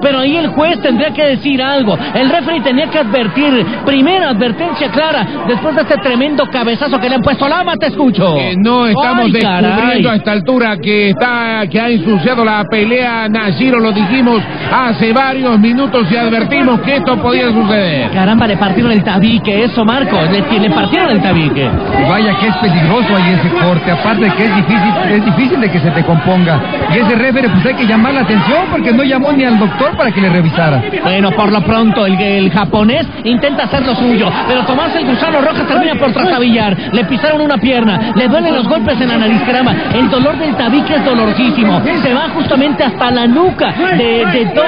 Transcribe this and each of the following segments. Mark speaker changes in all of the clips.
Speaker 1: Pero ahí el juez tendría que decir algo. El referee tenía que advertir. Primera advertencia clara después de este tremendo cabezazo que le han puesto. Lama, te escucho.
Speaker 2: Que no estamos
Speaker 1: Ay,
Speaker 2: descubriendo
Speaker 1: caray.
Speaker 2: a esta altura que está que ha ensuciado la pelea Nashiro. Lo dijimos hace varios minutos y advertimos que esto podía suceder.
Speaker 1: Caramba, le partieron el tabique, eso, Marco. Le, le partieron el tabique.
Speaker 3: Vaya que es peligroso ahí ese corte, aparte de que es difícil, es difícil de que se te componga. Y ese referee pues hay que llamar la atención porque no llamó ni al doctor para que le revisara.
Speaker 1: Bueno, por lo pronto, el, el japonés intenta hacer lo suyo, pero Tomás el Gusano Rojas termina por trastabillar. Le pisaron una pierna, le duelen los golpes en la nariz, caramba. El dolor del tabique es dolorosísimo. Se va justamente hasta la nuca de, de todo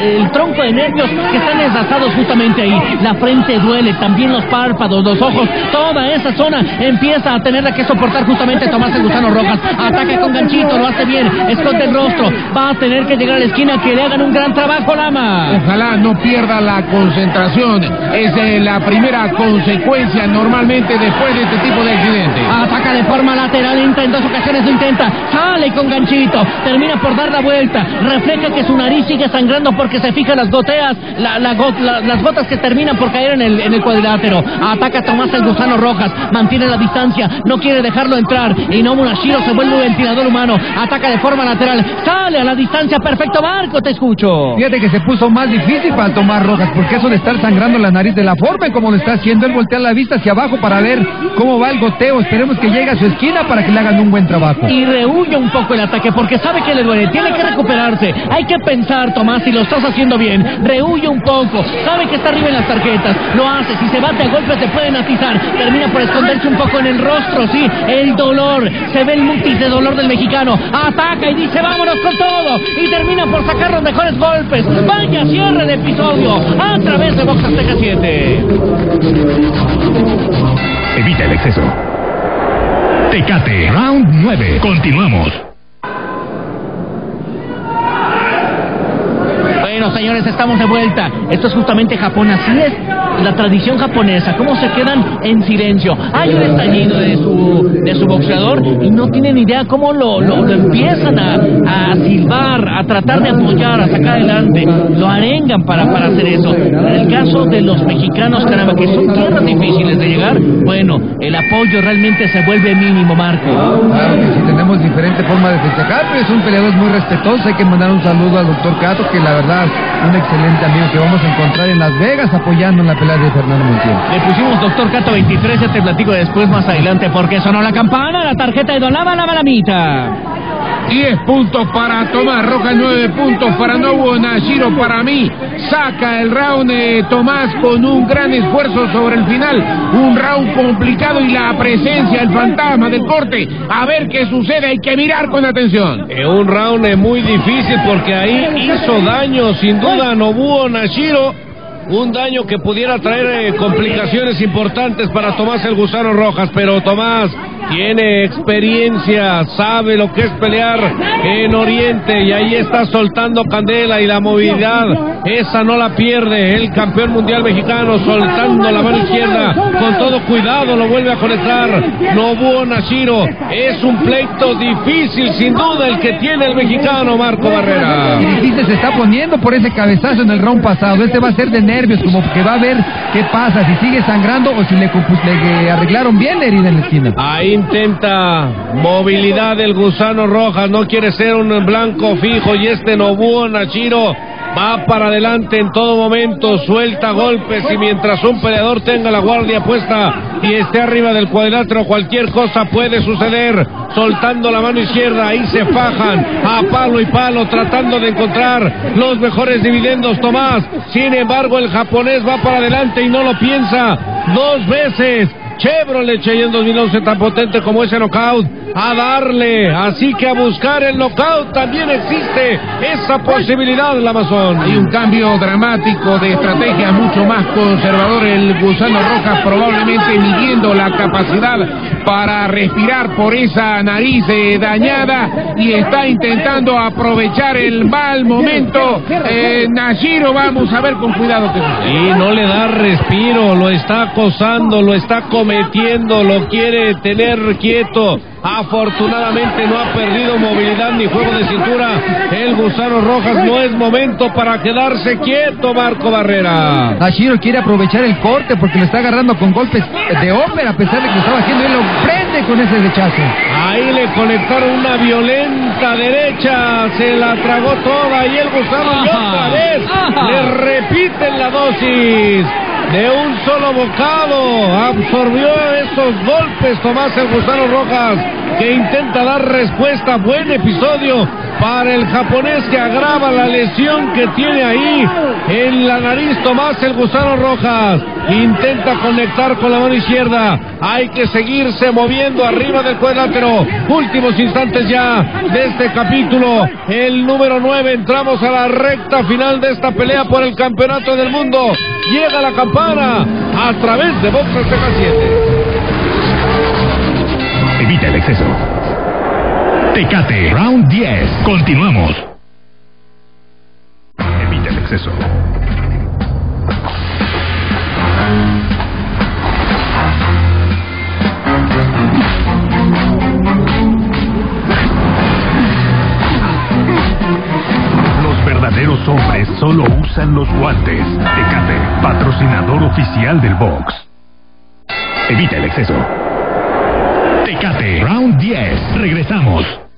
Speaker 1: el tronco de nervios que están enlazados justamente ahí. La frente duele, también los párpados, los ojos, toda esa zona empieza a tenerla que soportar justamente Tomás el Gusano Rojas. Ataca con ganchito, lo hace bien, esconde el rostro. Va a tener que llegar a la esquina que le hagan un gran trabajo, Lama.
Speaker 2: Ojalá no pierda la concentración. Es eh, la primera consecuencia normalmente después de este tipo de accidentes.
Speaker 1: Ataca de forma lateral, entra en dos ocasiones, lo intenta, sale con ganchito, termina por dar la vuelta, refleja que su nariz sigue sangrando porque se fija las goteas, la- la got- la- las gotas que terminan por caer en el, en el cuadrilátero. Ataca Tomás el Gusano Rojas, mantiene la distancia, no quiere dejarlo entrar. Y no Munashiro se vuelve un ventilador humano, ataca de forma lateral, sale a la distancia, perfecto Marco, te
Speaker 3: Fíjate que se puso más difícil para tomar rojas, porque eso de estar sangrando la nariz de la forma en como lo está haciendo, él voltea la vista hacia abajo para ver cómo va el goteo. Esperemos que llegue a su esquina para que le hagan un buen trabajo.
Speaker 1: y rehuye un poco el ataque porque sabe que le duele, tiene que recuperarse. Hay que pensar, Tomás, si lo estás haciendo bien. Rehuye un poco, sabe que está arriba en las tarjetas, lo hace. Si se bate a golpes, se pueden atizar. Termina por esconderse un poco en el rostro, sí. El dolor, se ve el mutis de dolor del mexicano. Ataca y dice, vámonos con todo. Y termina por sacar los mejores golpes. Vaya cierre de episodio a través de Box Azteca 7.
Speaker 4: Evita el exceso. Tecate. Round 9. Continuamos.
Speaker 1: Bueno, señores, estamos de vuelta. Esto es justamente Japón, así es la tradición japonesa, cómo se quedan en silencio. Hay un estallido de su, de su boxeador y no tienen idea cómo lo, lo, empiezan a, a silbar, a tratar de apoyar, a sacar adelante. Lo arengan para, para hacer eso. En el caso de los mexicanos, caramba, que son tierras difíciles de llegar, bueno, el apoyo realmente se vuelve mínimo, Marco.
Speaker 3: Claro que sí, tenemos diferentes formas de festejar, pero es un peleador muy respetuoso. Hay que mandar un saludo al doctor Cato, que la verdad, un excelente amigo que vamos a encontrar en Las Vegas apoyando en la pelea de Fernando Montiel.
Speaker 1: Le pusimos Doctor Cato 23, ya te platico después más adelante porque sonó la campana, la tarjeta de Don Lava, la malamita.
Speaker 2: 10 puntos para Tomás Rojas, 9 puntos para Nobuo Nashiro. Para mí, saca el round eh, Tomás con un gran esfuerzo sobre el final. Un round complicado y la presencia, el fantasma del corte. A ver qué sucede, hay que mirar con atención.
Speaker 5: Eh, un round eh, muy difícil porque ahí hizo daño sin duda Nobuo Nashiro. Un daño que pudiera traer eh, complicaciones importantes para Tomás el Gusano Rojas, pero Tomás tiene experiencia, sabe lo que es pelear en Oriente y ahí está soltando candela y la movilidad, esa no la pierde el campeón mundial mexicano soltando la mano izquierda con todo cuidado lo vuelve a conectar Nobuo Nashiro, es un pleito difícil sin duda el que tiene el mexicano Marco Barrera.
Speaker 3: Y se está poniendo por ese cabezazo en el round pasado. Este va a ser de nervios, como que va a ver qué pasa, si sigue sangrando o si le, arreglaron bien la herida en la esquina.
Speaker 5: Ahí intenta movilidad del gusano rojas, no quiere ser un blanco fijo y este Nobuo Nashiro va para adelante en todo momento, suelta golpes y mientras un peleador tenga la guardia puesta y esté arriba del cuadrilátero, cualquier cosa puede suceder. Soltando la mano izquierda, ahí se fajan a palo y palo tratando de encontrar los mejores dividendos, Tomás. Sin embargo, el japonés va para adelante y no lo piensa dos veces. Chevrolet Cheyenne 2011 tan potente como ese knockout a darle, así que a buscar el knockout también existe esa posibilidad el Amazon.
Speaker 2: Hay un cambio dramático de estrategia mucho más conservador. El gusano roja probablemente midiendo la capacidad para respirar por esa nariz eh, dañada y está intentando aprovechar el mal momento. Eh, Nashiro, vamos a ver con cuidado que
Speaker 5: no le da respiro, lo está acosando, lo está cometiendo, lo quiere tener quieto. Afortunadamente no ha perdido movilidad ni juego de cintura. El Gusano Rojas no es momento para quedarse quieto, Marco Barrera.
Speaker 3: Nashiro quiere aprovechar el corte porque le está agarrando con golpes de ópera a pesar de que lo estaba haciendo. Él lo prende con ese rechazo.
Speaker 5: Ahí le conectaron una violenta derecha, se la tragó toda y el gusano y otra vez le repiten la dosis. De un solo bocado absorbió esos golpes Tomás el Gusano Rojas que intenta dar respuesta. Buen episodio para el japonés que agrava la lesión que tiene ahí en la nariz Tomás el Gusano Rojas. Intenta conectar con la mano izquierda. Hay que seguirse moviendo arriba del cuadrilátero. Últimos instantes ya de este capítulo. El número 9. Entramos a la recta final de esta pelea por el campeonato del mundo. Llega la campana a través de Box Azteca 7.
Speaker 4: Evita el exceso. Tecate. Round 10. Continuamos. Evita el exceso. Los verdaderos hombres solo usan los guantes. Tecate, patrocinador oficial del box. Evita el exceso. Tecate. Round 10. Regresamos.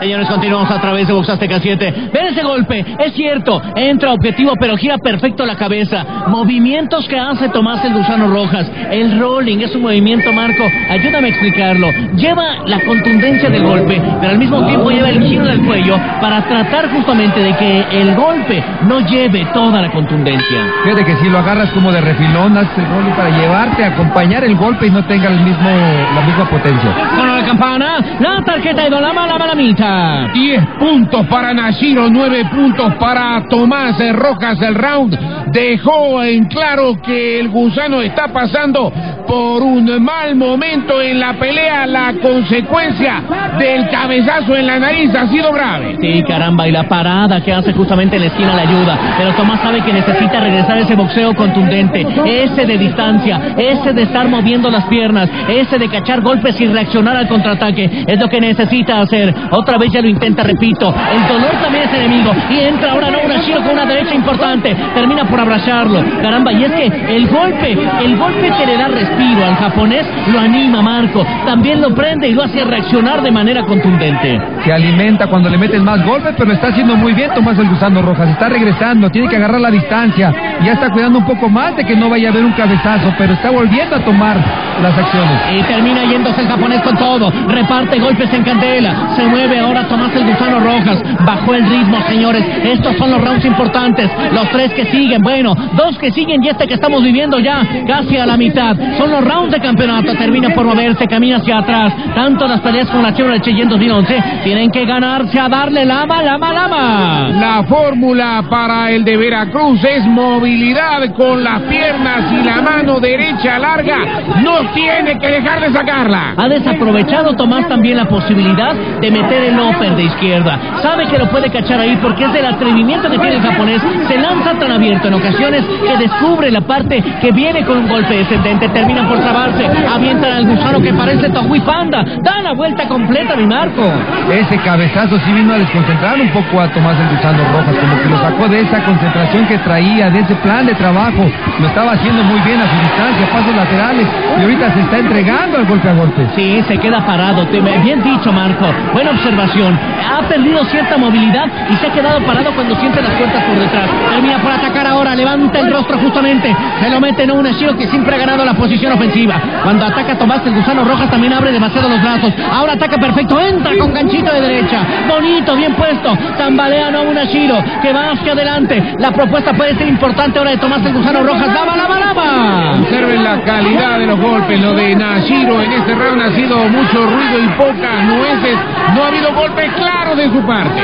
Speaker 1: Señores, continuamos a través de Box Azteca 7. Ven ese golpe, es cierto, entra objetivo, pero gira perfecto la cabeza. Movimientos que hace Tomás el Gusano Rojas. El rolling es un movimiento, Marco. Ayúdame a explicarlo. Lleva la contundencia del golpe, pero al mismo tiempo lleva el giro del cuello para tratar justamente de que el golpe no lleve toda la contundencia.
Speaker 3: Fíjate que si lo agarras como de refilón, haces el rolling para llevarte acompañar el golpe y no tenga el mismo, la misma potencia.
Speaker 1: Con la campana, la tarjeta de la mala malamita.
Speaker 2: 10 puntos para Nashiro, 9 puntos para Tomás Rojas. El round dejó en claro que el gusano está pasando por un mal momento en la pelea. La consecuencia del cabezazo en la nariz ha sido grave.
Speaker 1: Sí, caramba, y la parada que hace justamente en la esquina le ayuda. Pero Tomás sabe que necesita regresar ese boxeo contundente, ese de distancia, ese de estar moviendo las piernas, ese de cachar golpes y reaccionar al contraataque. Es lo que necesita hacer. Otra vez ya lo intenta, repito. El dolor también es enemigo. Y entra ahora no Shiro con una derecha importante. Termina por abrazarlo. Caramba, y es que el golpe, el golpe que le da respiro al japonés lo anima Marco. También lo prende y lo hace reaccionar de manera contundente.
Speaker 3: Se alimenta cuando le meten más golpes, pero está haciendo muy bien Tomás el Gusano Rojas. Está regresando, tiene que agarrar la distancia. Ya está cuidando un poco más de que no vaya a haber un cabezazo, pero está volviendo a tomar las acciones.
Speaker 1: Y termina yéndose el japonés con todo. Reparte golpes en candela. Se mueve ahora Tomás el Gusano Rojas. Bajó el ritmo, señores. Estos son los rounds importantes. Los tres que siguen. Bueno, dos que siguen y este que estamos viviendo ya casi a la mitad. Son los rounds de campeonato. Termina por moverse, camina hacia atrás. Tanto las peleas con la Chevrolet Cheyenne 2011 tienen que ganarse a darle lama, lama, lama.
Speaker 2: La fórmula para el de Veracruz es movilidad con las piernas y la mano derecha larga. No tiene que dejar de sacarla.
Speaker 1: Ha desaprovechado Tomás también la posibilidad de meter el upper de izquierda. Sabe que lo puede cachar ahí porque es del atrevimiento que tiene el japonés. Se lanza tan abierto en ocasiones que descubre la parte que viene con un golpe descendente. Termina por trabarse. Avientan al gusano que parece Panda. Da la vuelta completa, mi Marco.
Speaker 3: Ese cabezazo sí vino a desconcentrar un poco a Tomás el Gusano Rojas, como que lo sacó de esa concentración que traía, de ese plan de trabajo. Lo estaba haciendo muy bien a su distancia, pasos laterales, y ahorita se está entregando al golpe a golpe.
Speaker 1: Sí, se queda parado. Bien dicho, Marco. Buena observación. Ha perdido cierta movilidad y se ha quedado parado cuando siente las puertas por detrás. Termina por atacar ahora. Levanta el rostro justamente. Se lo mete en un Shiro que siempre ha ganado la posición ofensiva. Cuando ataca Tomás el Gusano Rojas también abre demasiado los brazos. Ahora ataca perfecto. Entra con ganchito de derecha. Bonito, bien puesto. Tambalea no un Shiro que va hacia adelante. La propuesta puede ser importante ahora de Tomás el Gusano Rojas. ¡Lava, lava, lava!
Speaker 2: Observen la calidad de los golpes. Lo de Nashiro en este round ha sido mucho ruido y pocas nueces. No ha habido golpes claros de su.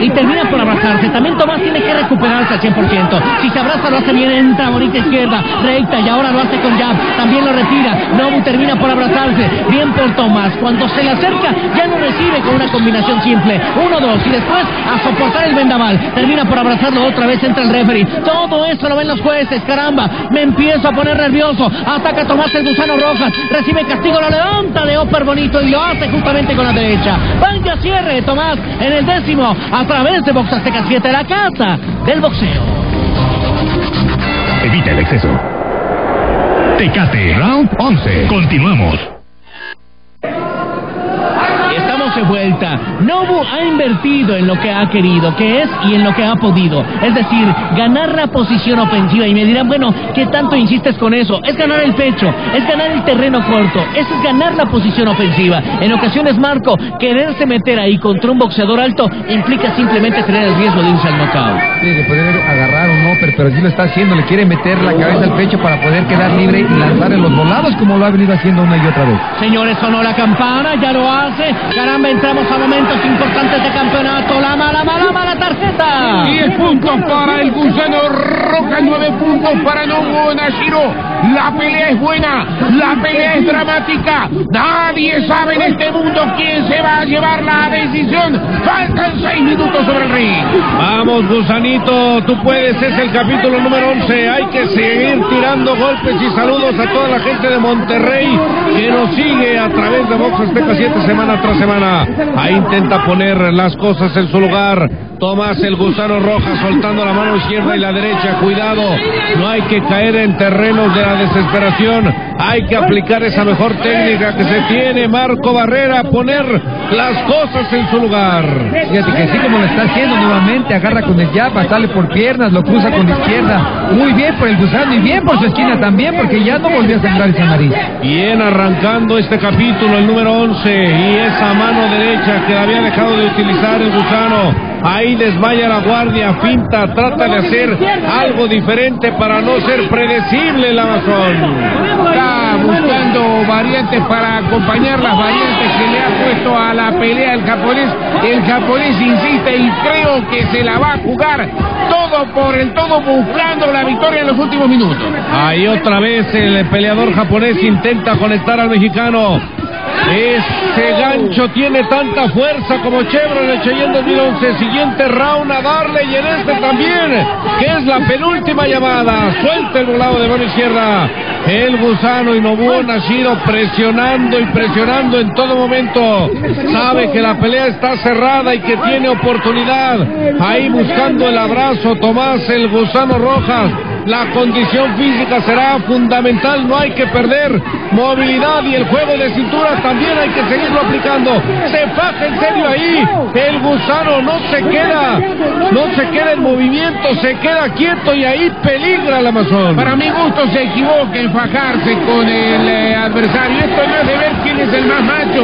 Speaker 1: Y termina por abrazarse. También Tomás tiene que recuperarse al 100%. Si se abraza, lo hace bien. Entra bonita izquierda, recta. Y ahora lo hace con jab. También lo retira. Nobu termina por abrazarse. Bien por Tomás. Cuando se le acerca, ya no recibe con una combinación simple. Uno, dos. Y después a soportar el vendaval. Termina por abrazarlo otra vez. Entra el referee. Todo eso lo ven los jueces. Caramba. Me empiezo a poner nervioso. Ataca Tomás el gusano rojas. Recibe castigo. Lo levanta de Oper bonito y lo hace justamente con la derecha. Vaya cierre, Tomás. En el décimo. A través de Box Azteca 7. La casa del boxeo.
Speaker 4: Evita el exceso. Tecate, round 11. Continuamos.
Speaker 1: De vuelta. Nobu ha invertido en lo que ha querido, que es y en lo que ha podido. Es decir, ganar la posición ofensiva. Y me dirán, bueno, ¿qué tanto insistes con eso? Es ganar el pecho, es ganar el terreno corto, eso es ganar la posición ofensiva. En ocasiones, Marco, quererse meter ahí contra un boxeador alto implica simplemente tener el riesgo de irse al knockout.
Speaker 3: Tiene que poder agarrar un upper, pero sí lo está haciendo. Le quiere meter la cabeza al pecho para poder quedar libre y lanzar en los volados como lo ha venido haciendo una y otra vez.
Speaker 1: Señores, sonó la campana, ya lo hace. Caramba, entramos a momentos importantes de campeonato. La mala, mala, mala tarjeta.
Speaker 2: 10 puntos para el gusano roja, 9 puntos para Nobuo Nashiro. La pelea es buena, la pelea es dramática. Nadie sabe en este mundo quién se va a llevar la decisión. Faltan 6 minutos sobre el ring.
Speaker 5: Vamos, gusanito, tú puedes, es el capítulo número 11. Hay que seguir tirando golpes y saludos a toda la gente de Monterrey que nos sigue a través de Box Azteca 7 semana tras semana. Ahí intenta poner las cosas en su lugar. Tomás el gusano roja soltando la mano izquierda y la derecha. Cuidado, no hay que caer en terrenos de la desesperación. Hay que aplicar esa mejor técnica que se tiene Marco Barrera, poner las cosas en su lugar.
Speaker 3: Fíjate que así como lo está haciendo nuevamente, agarra con el jab, sale por piernas, lo cruza con la izquierda. Muy bien por el gusano y bien por su esquina también, porque ya no volvió a sangrar esa nariz.
Speaker 5: Bien arrancando este capítulo, el número 11, y esa mano derecha que había dejado de utilizar el gusano. Ahí desmaya la guardia, finta, trata de hacer algo diferente para no ser predecible el Amazon.
Speaker 2: Está buscando variantes para acompañar las variantes que le ha puesto a la pelea el japonés. El japonés insiste y creo que se la va a jugar todo por el todo buscando la victoria en los últimos minutos.
Speaker 5: Ahí otra vez el peleador japonés intenta conectar al mexicano. Este gancho tiene tanta fuerza como Chevrolet Cheyenne 2011. Siguiente round a darle y en este también, que es la penúltima llamada. Suelta el volado de mano izquierda. El gusano y Nobuo Nashiro presionando y presionando en todo momento. Sabe que la pelea está cerrada y que tiene oportunidad. Ahí buscando el abrazo Tomás el gusano Rojas. La condición física será fundamental, no hay que perder movilidad y el juego de cintura también hay que seguirlo aplicando. Se faja en serio ahí, el gusano no se queda, no se queda en movimiento, se queda quieto y ahí peligra el Amazon.
Speaker 2: Para mi gusto se equivoca en fajarse con el eh, adversario. Esto no es de ver quién es el más macho.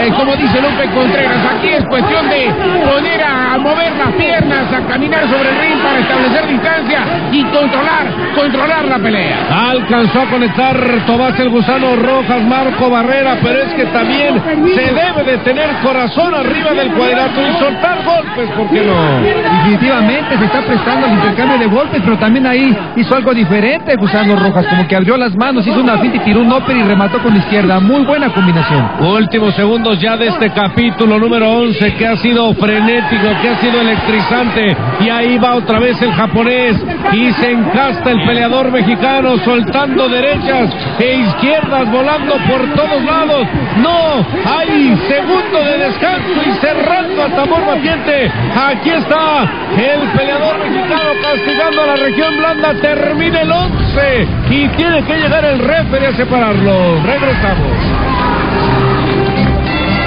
Speaker 2: Eh, como dice López Contreras, aquí es cuestión de poner a, a mover las piernas, a caminar sobre el ring para establecer distancia y controlar, controlar la pelea.
Speaker 5: Alcanzó a conectar Tomás el Gusano Rojas, Marco Barrera, pero es que también se debe de tener corazón arriba del cuadrilátero y soltar golpes, ¿por qué no?
Speaker 3: Definitivamente se está prestando al intercambio de golpes, pero también ahí hizo algo diferente Gusano Rojas, como que abrió las manos, hizo una finta y tiró un upper y remató con la izquierda. Muy buena combinación.
Speaker 5: Últimos segundos ya de este capítulo número 11 que ha sido frenético, que ha sido electrizante. Y ahí va otra vez el japonés y se encasta el peleador mexicano soltando derechas e izquierdas volando por todos lados. No, hay segundo de descanso y cerrando a tambor batiente. Aquí está el peleador mexicano castigando a la región blanda. Termina el 11 y tiene que llegar el referee a separarlo. Regresamos.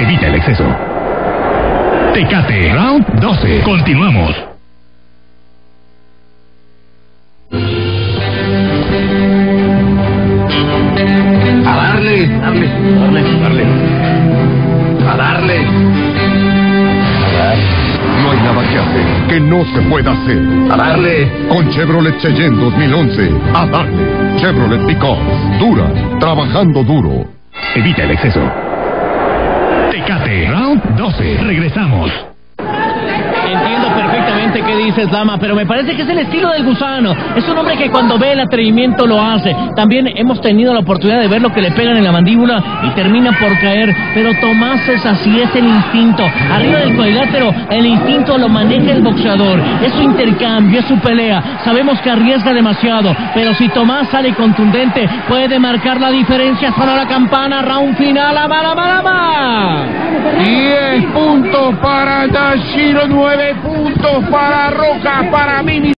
Speaker 4: Evita el exceso. Tecate, round 12. Continuamos.
Speaker 6: Darle, darle, darle. A darle.
Speaker 7: No hay nada que hacer que no se pueda hacer.
Speaker 6: A darle.
Speaker 7: Con Chevrolet Cheyenne 2011, a darle. Chevrolet Because, dura, trabajando duro.
Speaker 4: Evita el exceso. Tecate, round 12. Regresamos.
Speaker 1: Que dices, Lama, pero me parece que es el estilo del gusano. Es un hombre que cuando ve el atrevimiento lo hace. También hemos tenido la oportunidad de ver lo que le pegan en la mandíbula y termina por caer. Pero Tomás es así, es el instinto. Arriba del cuadrilátero, el instinto lo maneja el boxeador. Es su intercambio, es su pelea. Sabemos que arriesga demasiado, pero si Tomás sale contundente, puede marcar la diferencia. Suena la campana, round final, ama, ama, ama.
Speaker 2: 10 puntos para Tashiro, 9 puntos para Roca, para mí.